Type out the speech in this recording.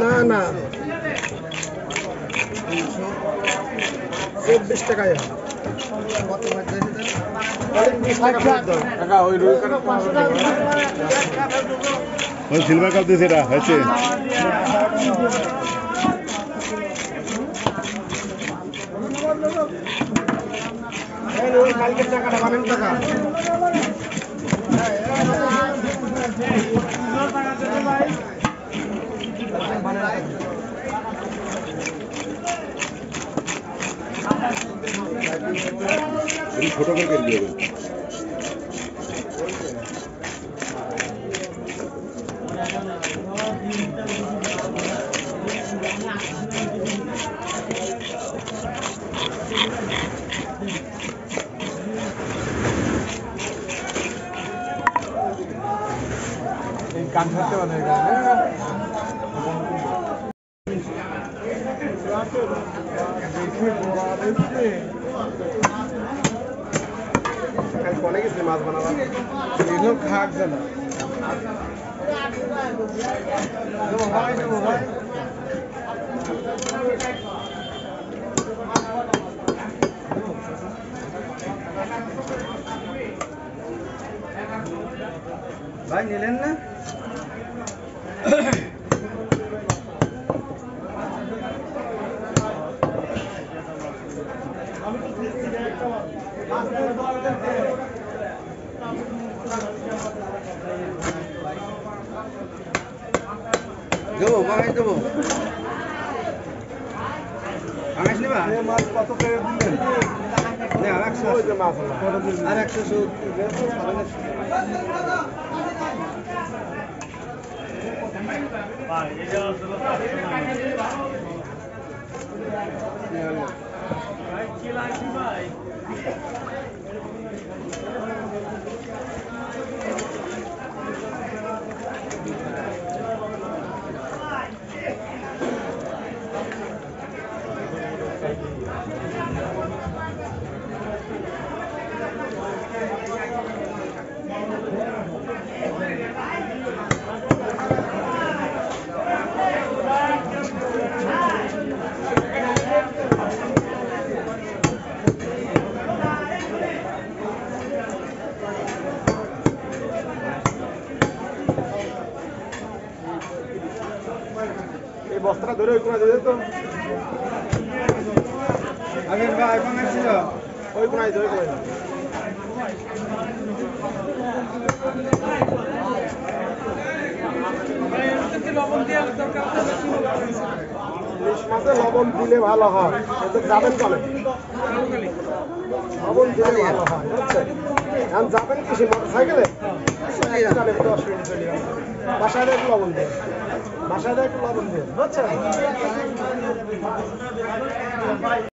না না। চব্বিশ টাকায়। ওই সিলভার কাপ দিয়েছে এটা হয়েছে। কালকের টাকাটা বানেন টাকা। ছোট করে কেটে দেবেন। কনে গেছি মাছ বানাবার এগুলো খাচ্ছে না দেবো ভাই দেবো ভাই ভাই নিলেন না দেবো ভাই দেবো। আকাশ নেবা মাছ কত করে দিলেন? নে, আর একশো। ওই যে মাছ বস্তাটা ধরে ওই তো? ভাই ছিল। ওই কোনায় ধরে কোনায় ইলিশ মাছে লবণ দিলে ভালো হয়। যাবেন কলে লবণ দিলে ভালো হয় এখন যাবেন কিসে মোটর সাইকেলে বাসায় একটু লবণ দিয়ে। বাসায় একটু লবণ দিয়ে। বুঝছেন